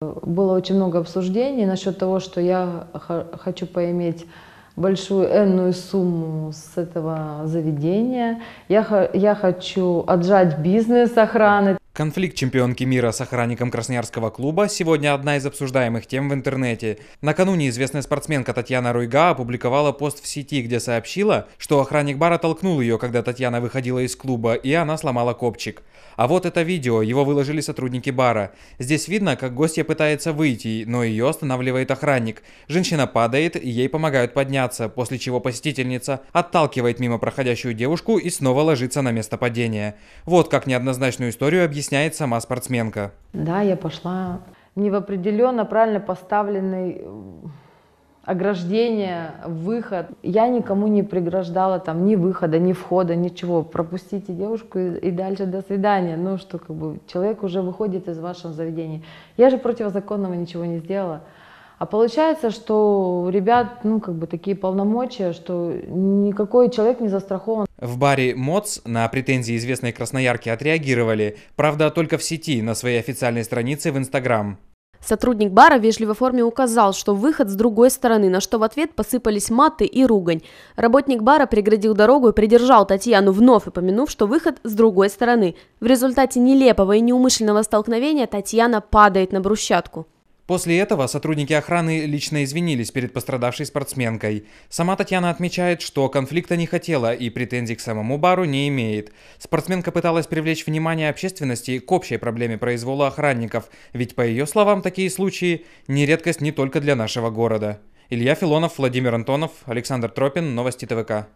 Было очень много обсуждений насчет того, что я хочу поиметь большую энную сумму с этого заведения. Я, я хочу отжать бизнес охраны. Конфликт чемпионки мира с охранником Красноярского клуба сегодня одна из обсуждаемых тем в интернете. Накануне известная спортсменка Татьяна Руйга опубликовала пост в сети, где сообщила, что охранник бара толкнул ее, когда Татьяна выходила из клуба, и она сломала копчик. А вот это видео, его выложили сотрудники бара. Здесь видно, как гостья пытается выйти, но ее останавливает охранник. Женщина падает, и ей помогают подняться, после чего посетительница отталкивает мимо проходящую девушку и снова ложится на место падения. Вот как неоднозначную историю объясняет сама спортсменка. Да, я пошла не в определенно правильно поставленный э, ограждение, выход. Я никому не преграждала там ни выхода, ни входа, ничего. Пропустите девушку и, и дальше до свидания. Ну что, как бы человек уже выходит из вашего заведения. Я же противозаконного ничего не сделала. А получается, что у ребят, ну, как бы такие полномочия, что никакой человек не застрахован. В баре МОЦ на претензии известной красноярки отреагировали, правда, только в сети, на своей официальной странице в Инстаграм. Сотрудник бара в вежливой форме указал, что выход с другой стороны, на что в ответ посыпались маты и ругань. Работник бара преградил дорогу и придержал Татьяну, вновь упомянув, что выход с другой стороны. В результате нелепого и неумышленного столкновения Татьяна падает на брусчатку. После этого сотрудники охраны лично извинились перед пострадавшей спортсменкой. Сама Татьяна отмечает, что конфликта не хотела и претензий к самому бару не имеет. Спортсменка пыталась привлечь внимание общественности к общей проблеме произвола охранников, ведь, по ее словам, такие случаи не редкость не только для нашего города. Илья Филонов, Владимир Антонов, Александр Тропин, Новости ТВК.